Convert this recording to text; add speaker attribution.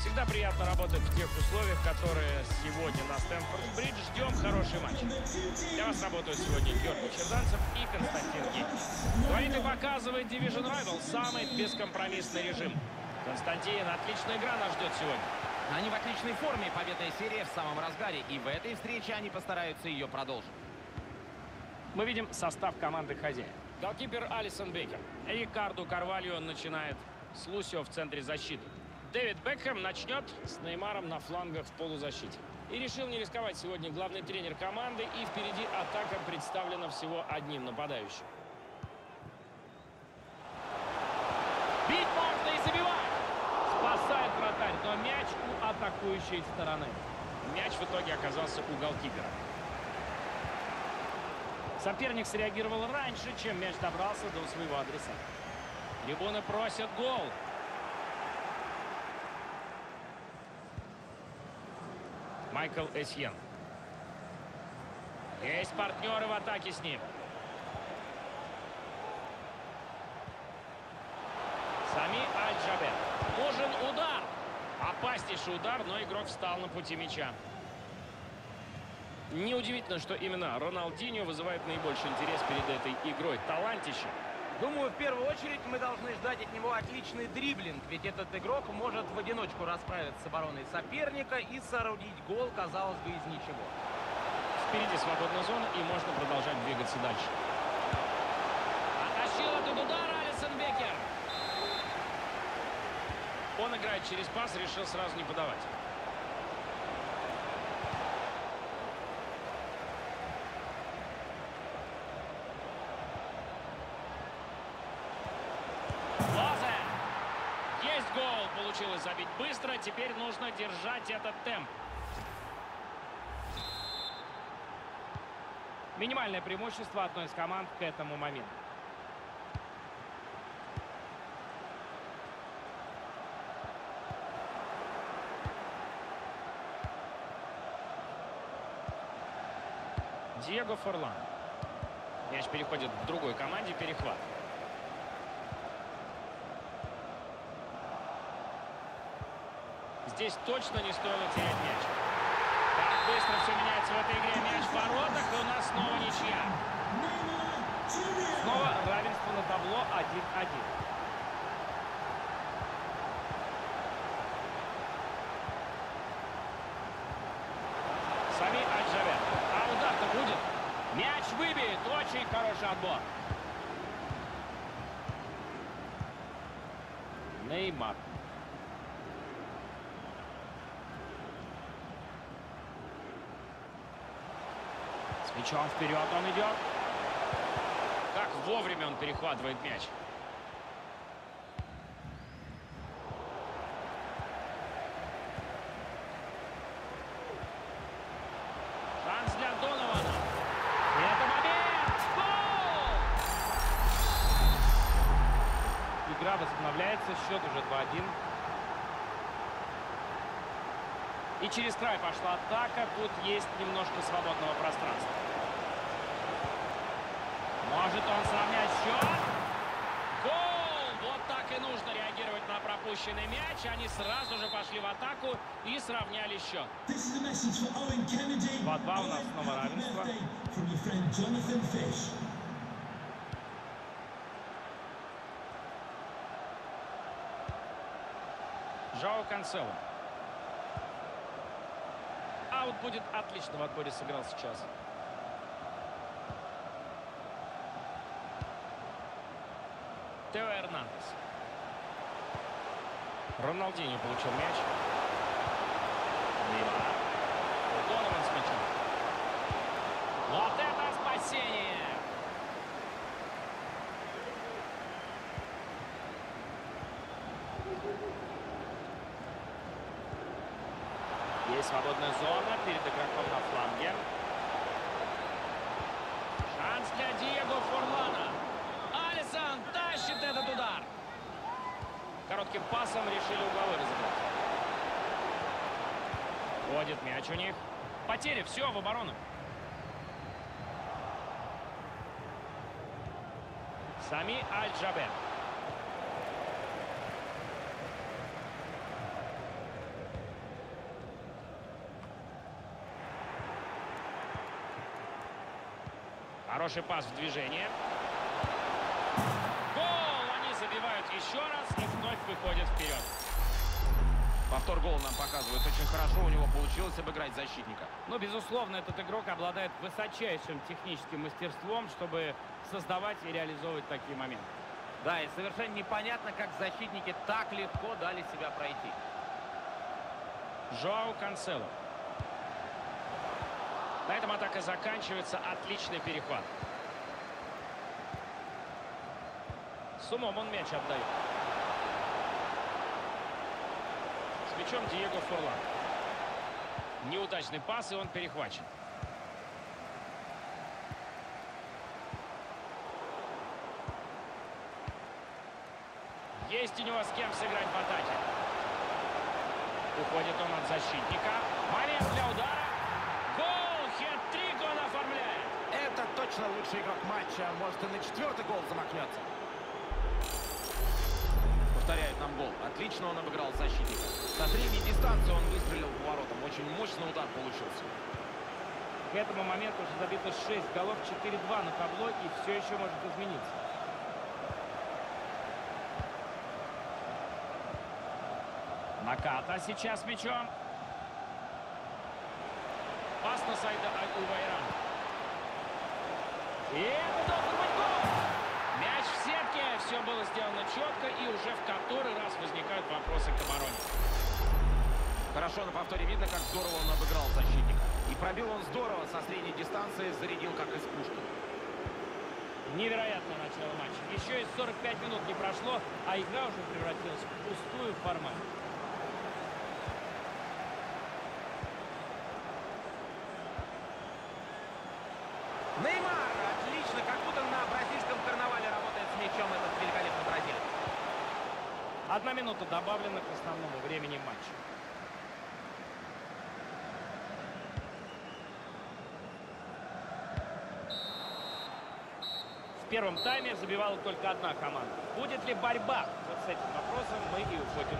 Speaker 1: Всегда приятно работать в тех условиях, которые сегодня на Стэнфорд-Бридж. Ждем хороший матч. Для вас работают сегодня Георгий Черданцев и Константин Гейн. Говорит и показывает Division Rival самый бескомпромиссный режим. Константин, отличная игра нас ждет сегодня.
Speaker 2: Они в отличной форме, победная серия в самом разгаре, и в этой встрече они постараются ее продолжить.
Speaker 1: Мы видим состав команды хозяина. Голкипер Алисон Бейкер. Рикарду Карвальо начинает с Лусио в центре защиты. Дэвид Бекхэм начнет с Неймаром на флангах в полузащите. И решил не рисковать сегодня главный тренер команды. И впереди атака представлена всего одним нападающим. Бить можно и забивать! Спасает вратарь, но мяч у атакующей стороны. Мяч в итоге оказался у голкипера. Соперник среагировал раньше, чем мяч добрался до своего адреса. Трибуны просят гол. Майкл Эсьен. Есть партнеры в атаке с ним. Сами Аль-Джабер. Нужен удар. Опаснейший удар, но игрок встал на пути мяча. Неудивительно, что именно Роналдинho вызывает наибольший интерес перед этой игрой. Талантище.
Speaker 2: Думаю, в первую очередь мы должны ждать от него отличный дриблинг, ведь этот игрок может в одиночку расправиться с обороной соперника и соорудить гол, казалось бы, из ничего.
Speaker 1: Впереди свободная зона, и можно продолжать двигаться дальше. Оттащил этот удар Алисон Бекер. Он играет через пас, решил сразу не подавать. Лазе. Есть гол. Получилось забить быстро. Теперь нужно держать этот темп. Минимальное преимущество одной из команд к этому моменту. Диего Форлан. Мяч переходит к другой команде. Перехват. Здесь точно не стоило терять мяч. Как быстро все меняется в этой игре. Мяч в воротах, и у нас снова ничья.
Speaker 3: Снова равенство на табло 1-1.
Speaker 1: Сами Аль-Джабер. А удар-то будет. Мяч выбит. Очень хороший отбор. Неймар. Мячом вперед он идет. Как вовремя он перехватывает мяч. Шанс для Донована. И это момент! Гол!
Speaker 3: Игра возобновляется, счет уже 2-1.
Speaker 1: И через край пошла атака. Тут есть немножко свободного пространства. Может он сравнять счет? Гол! Вот так и нужно реагировать на пропущенный мяч. Они сразу же пошли в атаку и сравняли счет.
Speaker 3: 2-2 у нас снова равенство.
Speaker 1: Жао Канцело. Аут будет отлично в отборе сыграл сейчас. Тео Эрнандес. Роналдинho получил мяч. Неймар. Донован с мячом. Вот это спасение! Есть свободная зона перед игроком на фланге. Шанс для Диего Форлана. Алисон тащит этот удар. Коротким пасом решили угловой разыграть. Вводит мяч у них. Потери, все, в оборону. Сами Аль-Джабер. Хороший пас в движение. Гол! Они забивают еще раз и вновь выходят вперед.
Speaker 2: Повтор гола нам показывает очень хорошо. У него получилось обыграть защитника.
Speaker 3: Но, безусловно, этот игрок обладает высочайшим техническим мастерством, чтобы создавать и реализовывать такие моменты.
Speaker 2: Да, и совершенно непонятно, как защитники так легко дали себя пройти.
Speaker 1: Жоау Канцело. На этом атака заканчивается. Отличный перехват. С умом он мяч отдает. С мячом Диего Фурлан. Неудачный пас, и он перехвачен. Есть у него с кем сыграть в атаке. Уходит он от защитника. Момент для удара. Гол! Хет-трик он оформляет.
Speaker 2: Это точно лучший игрок матча. Может, и на четвертый гол замахнется. Повторяют нам гол. Отлично он обыграл защитника. Со средней дистанции он выстрелил по воротам. Очень мощный удар получился.
Speaker 1: К этому моменту уже забито 6 голов, 4-2 на табло, и все еще может измениться.
Speaker 4: Наката сейчас мячом. Пас на сайда Аль-Увайран. И это должен быть гол! Мяч в сетке. Все было сделано четко, и уже в который раз возникают вопросы к обороне.
Speaker 2: Хорошо на повторе видно, как здорово он обыграл защитника. И пробил он здорово со средней дистанции, зарядил как из пушки.
Speaker 1: Невероятное начало матча. Еще и 45 минут не прошло, а игра уже превратилась в пустую формальность.
Speaker 2: Неймар! Отлично, как будто на бразильском карнавале работает с мячом этот великолепный бразилец.
Speaker 1: Одна минута добавлена к основному времени матча. В первом тайме забивала только одна команда. Будет ли борьба? Вот с этим вопросом мы и уходим